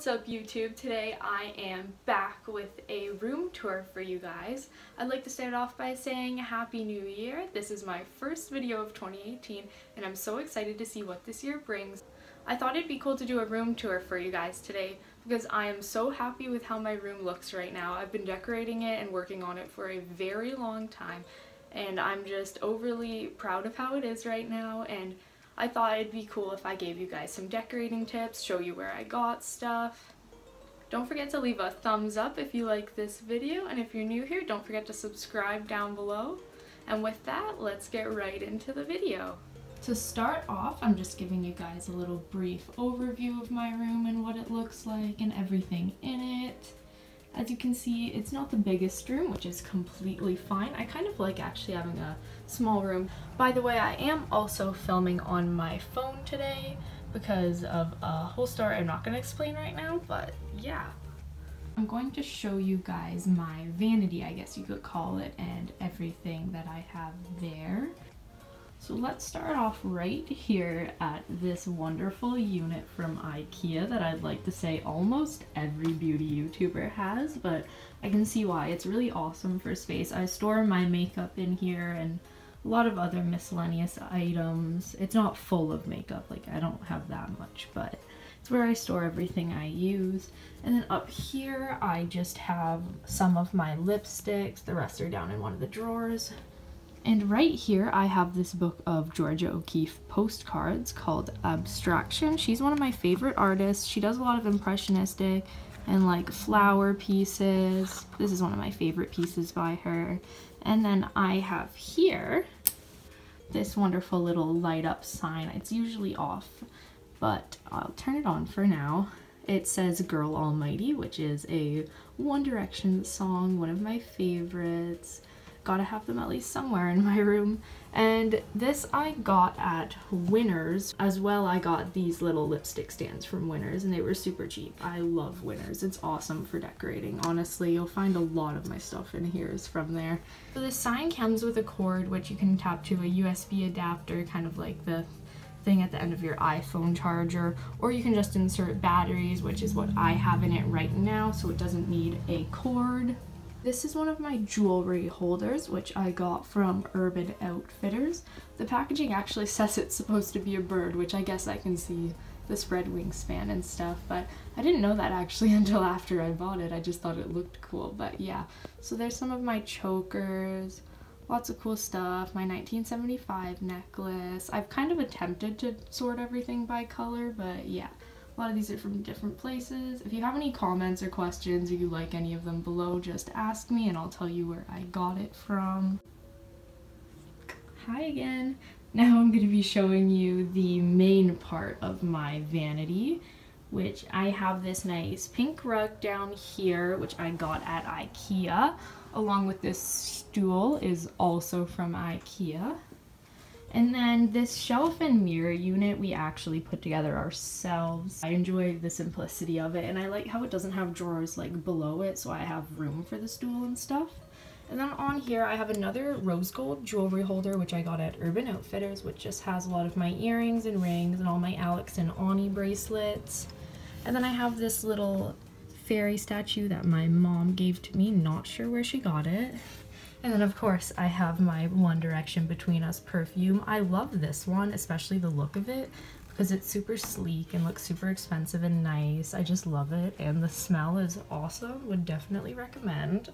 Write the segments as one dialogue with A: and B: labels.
A: What's up YouTube? Today I am back with a room tour for you guys. I'd like to start off by saying Happy New Year. This is my first video of 2018 and I'm so excited to see what this year brings. I thought it'd be cool to do a room tour for you guys today because I am so happy with how my room looks right now. I've been decorating it and working on it for a very long time and I'm just overly proud of how it is right now and I thought it'd be cool if I gave you guys some decorating tips, show you where I got stuff. Don't forget to leave a thumbs up if you like this video, and if you're new here, don't forget to subscribe down below. And with that, let's get right into the video. To start off, I'm just giving you guys a little brief overview of my room and what it looks like and everything in it. As you can see, it's not the biggest room, which is completely fine. I kind of like actually having a small room. By the way, I am also filming on my phone today because of a whole story I'm not going to explain right now, but yeah. I'm going to show you guys my vanity, I guess you could call it, and everything that I have there. So let's start off right here at this wonderful unit from Ikea that I'd like to say almost every beauty YouTuber has, but I can see why. It's really awesome for space. I store my makeup in here and a lot of other miscellaneous items. It's not full of makeup, like I don't have that much, but it's where I store everything I use. And then up here, I just have some of my lipsticks. The rest are down in one of the drawers. And right here I have this book of Georgia O'Keeffe postcards called Abstraction. She's one of my favorite artists. She does a lot of impressionistic and like flower pieces. This is one of my favorite pieces by her. And then I have here this wonderful little light up sign. It's usually off, but I'll turn it on for now. It says Girl Almighty, which is a One Direction song, one of my favorites gotta have them at least somewhere in my room. And this I got at Winners. As well, I got these little lipstick stands from Winners and they were super cheap. I love Winners. It's awesome for decorating. Honestly, you'll find a lot of my stuff in here is from there. So this sign comes with a cord which you can tap to a USB adapter, kind of like the thing at the end of your iPhone charger, or you can just insert batteries, which is what I have in it right now, so it doesn't need a cord. This is one of my jewelry holders, which I got from Urban Outfitters. The packaging actually says it's supposed to be a bird, which I guess I can see the spread wingspan and stuff, but I didn't know that actually until after I bought it. I just thought it looked cool, but yeah. So there's some of my chokers, lots of cool stuff, my 1975 necklace. I've kind of attempted to sort everything by color, but yeah. A lot of these are from different places. If you have any comments or questions or you like any of them below, just ask me and I'll tell you where I got it from. Hi again. Now I'm going to be showing you the main part of my vanity, which I have this nice pink rug down here, which I got at Ikea, along with this stool is also from Ikea. And then this shelf and mirror unit we actually put together ourselves. I enjoy the simplicity of it and I like how it doesn't have drawers like below it so I have room for the stool and stuff. And then on here I have another rose gold jewelry holder which I got at Urban Outfitters which just has a lot of my earrings and rings and all my Alex and Ani bracelets. And then I have this little fairy statue that my mom gave to me, not sure where she got it. And then of course I have my One Direction Between Us perfume. I love this one, especially the look of it because it's super sleek and looks super expensive and nice. I just love it and the smell is awesome. Would definitely recommend.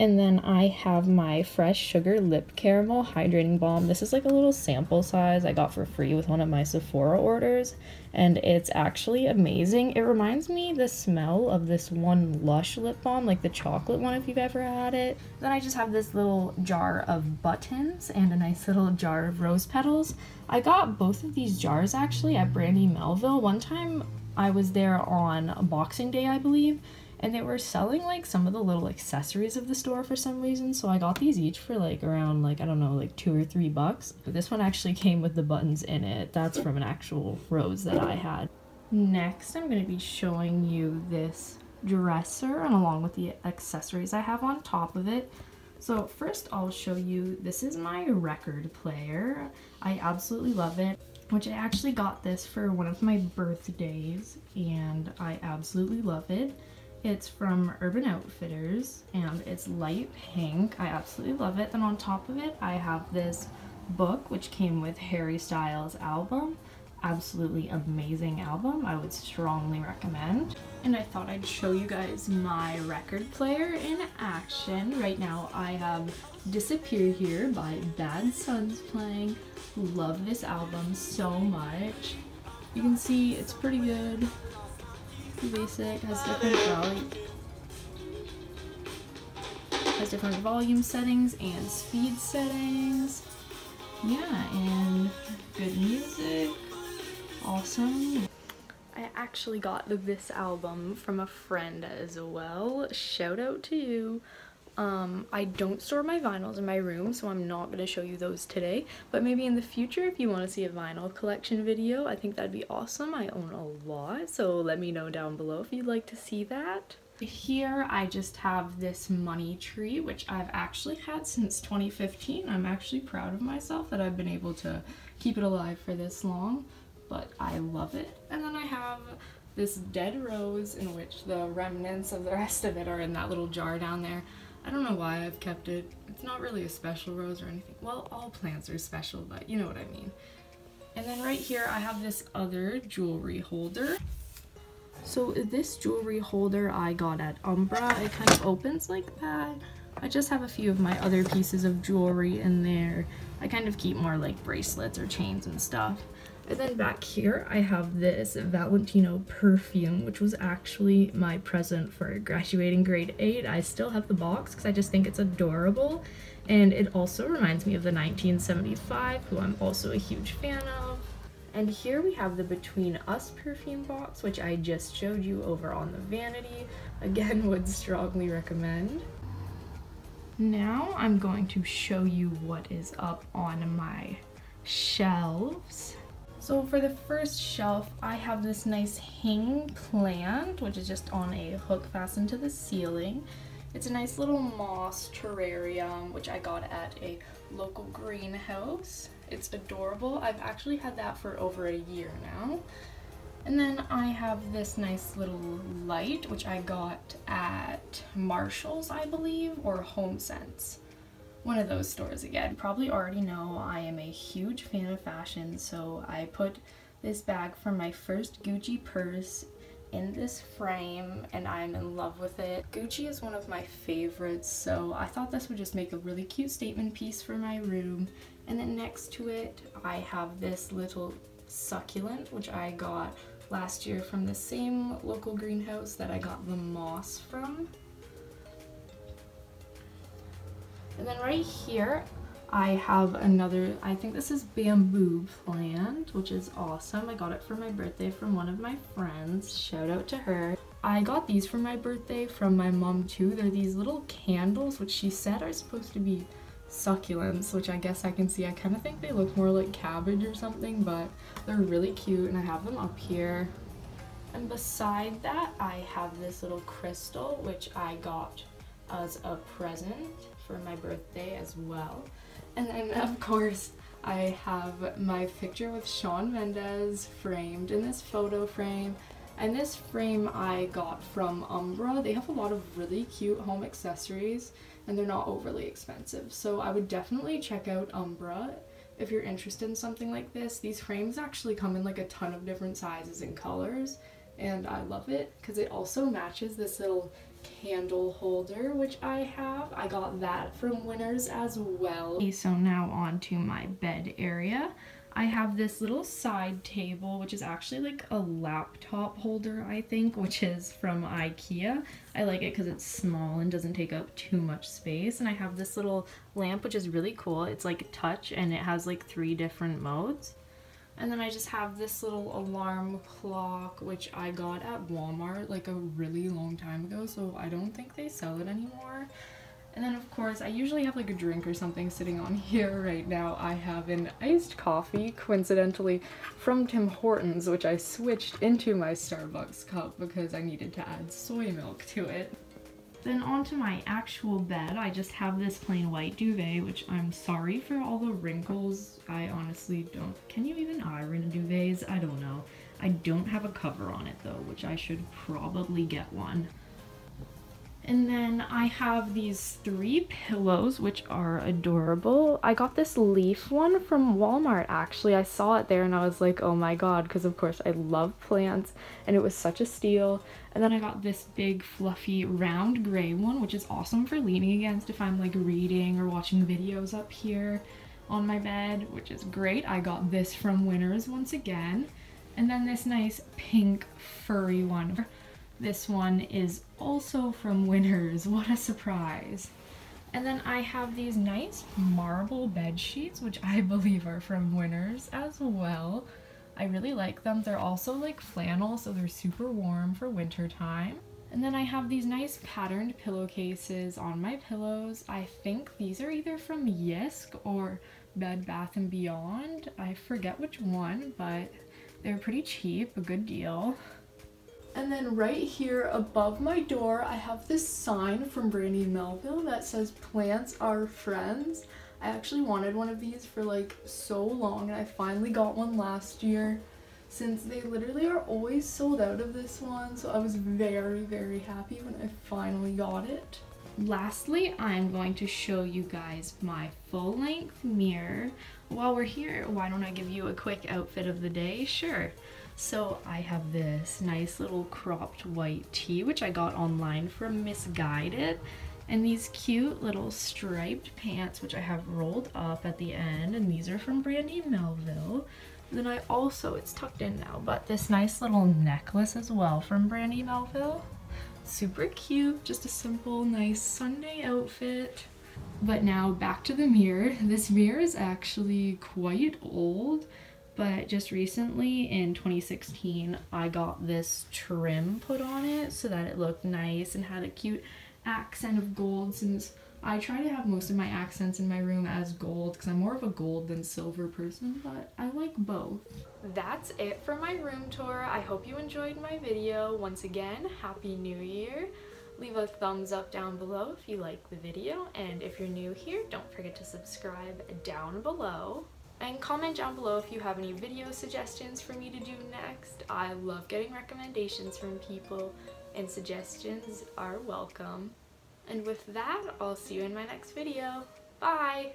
A: And then I have my Fresh Sugar Lip Caramel Hydrating Balm. This is like a little sample size I got for free with one of my Sephora orders. And it's actually amazing. It reminds me the smell of this one Lush lip balm, like the chocolate one if you've ever had it. Then I just have this little jar of buttons and a nice little jar of rose petals. I got both of these jars actually at Brandy Melville. One time I was there on Boxing Day, I believe and they were selling like some of the little accessories of the store for some reason so i got these each for like around like i don't know like two or three bucks. But this one actually came with the buttons in it. That's from an actual rose that i had. Next i'm going to be showing you this dresser and along with the accessories i have on top of it. So first I'll show you, this is my record player. I absolutely love it, which I actually got this for one of my birthdays and I absolutely love it. It's from Urban Outfitters and it's light pink. I absolutely love it. Then on top of it, I have this book which came with Harry Styles album absolutely amazing album. I would strongly recommend. And I thought I'd show you guys my record player in action. Right now I have Disappear Here by Bad Suns playing. Love this album so much. You can see it's pretty good. Basic, has different volume has different volume settings and speed settings. Yeah, and good music awesome. I actually got this album from a friend as well. Shout out to you. Um, I don't store my vinyls in my room, so I'm not going to show you those today. But maybe in the future, if you want to see a vinyl collection video, I think that'd be awesome. I own a lot, so let me know down below if you'd like to see that. Here I just have this money tree, which I've actually had since 2015. I'm actually proud of myself that I've been able to keep it alive for this long but I love it. And then I have this dead rose in which the remnants of the rest of it are in that little jar down there. I don't know why I've kept it. It's not really a special rose or anything. Well, all plants are special, but you know what I mean. And then right here I have this other jewelry holder. So this jewelry holder I got at Umbra. It kind of opens like that. I just have a few of my other pieces of jewelry in there. I kind of keep more like bracelets or chains and stuff. And then back here, I have this Valentino perfume, which was actually my present for graduating grade 8. I still have the box because I just think it's adorable. And it also reminds me of the 1975, who I'm also a huge fan of. And here we have the Between Us perfume box, which I just showed you over on the vanity. Again, would strongly recommend. Now I'm going to show you what is up on my shelves. So for the first shelf, I have this nice hanging plant, which is just on a hook fastened to the ceiling. It's a nice little moss terrarium, which I got at a local greenhouse. It's adorable. I've actually had that for over a year now. And then I have this nice little light, which I got at Marshall's, I believe, or HomeSense one of those stores again. Probably already know I am a huge fan of fashion, so I put this bag from my first Gucci purse in this frame and I'm in love with it. Gucci is one of my favorites, so I thought this would just make a really cute statement piece for my room. And then next to it, I have this little succulent, which I got last year from the same local greenhouse that I got the moss from. And then right here, I have another, I think this is bamboo plant, which is awesome. I got it for my birthday from one of my friends. Shout out to her. I got these for my birthday from my mom too. They're these little candles, which she said are supposed to be succulents, which I guess I can see. I kind of think they look more like cabbage or something, but they're really cute and I have them up here. And beside that, I have this little crystal, which I got as a present for my birthday as well. And then of course I have my picture with Shawn Mendes framed in this photo frame. And this frame I got from Umbra. They have a lot of really cute home accessories and they're not overly expensive. So I would definitely check out Umbra if you're interested in something like this. These frames actually come in like a ton of different sizes and colors and I love it because it also matches this little candle holder, which I have. I got that from Winners as well. Okay, so now on to my bed area. I have this little side table, which is actually like a laptop holder, I think, which is from Ikea. I like it because it's small and doesn't take up too much space. And I have this little lamp, which is really cool. It's like touch and it has like three different modes. And then I just have this little alarm clock, which I got at Walmart like a really long time ago, so I don't think they sell it anymore. And then of course, I usually have like a drink or something sitting on here right now. I have an iced coffee, coincidentally, from Tim Hortons, which I switched into my Starbucks cup because I needed to add soy milk to it. Then onto my actual bed, I just have this plain white duvet, which I'm sorry for all the wrinkles. I honestly don't. Can you even iron duvets? I don't know. I don't have a cover on it though, which I should probably get one. And then I have these three pillows, which are adorable. I got this leaf one from Walmart, actually. I saw it there and I was like, oh my god, because of course I love plants, and it was such a steal. And then I got this big, fluffy, round gray one, which is awesome for leaning against if I'm like reading or watching videos up here on my bed, which is great. I got this from Winners once again. And then this nice pink furry one. This one is also from Winners. What a surprise. And then I have these nice marble bed sheets, which I believe are from Winners as well. I really like them. They're also like flannel, so they're super warm for winter time. And then I have these nice patterned pillowcases on my pillows. I think these are either from JYSK or Bed Bath & Beyond. I forget which one, but they're pretty cheap, a good deal. And then right here above my door, I have this sign from Brandy Melville that says plants are friends. I actually wanted one of these for like so long and I finally got one last year since they literally are always sold out of this one. So I was very, very happy when I finally got it. Lastly, I'm going to show you guys my full length mirror. While we're here, why don't I give you a quick outfit of the day? Sure. So I have this nice little cropped white tee, which I got online from Missguided. and these cute little striped pants, which I have rolled up at the end, and these are from Brandy Melville. Then I also, it's tucked in now, but this nice little necklace as well from Brandy Melville. Super cute, just a simple, nice Sunday outfit. But now back to the mirror. This mirror is actually quite old. But just recently in 2016, I got this trim put on it so that it looked nice and had a cute accent of gold since I try to have most of my accents in my room as gold because I'm more of a gold than silver person, but I like both. That's it for my room tour. I hope you enjoyed my video. Once again, Happy New Year. Leave a thumbs up down below if you like the video, and if you're new here, don't forget to subscribe down below. And comment down below if you have any video suggestions for me to do next. I love getting recommendations from people and suggestions are welcome. And with that, I'll see you in my next video. Bye!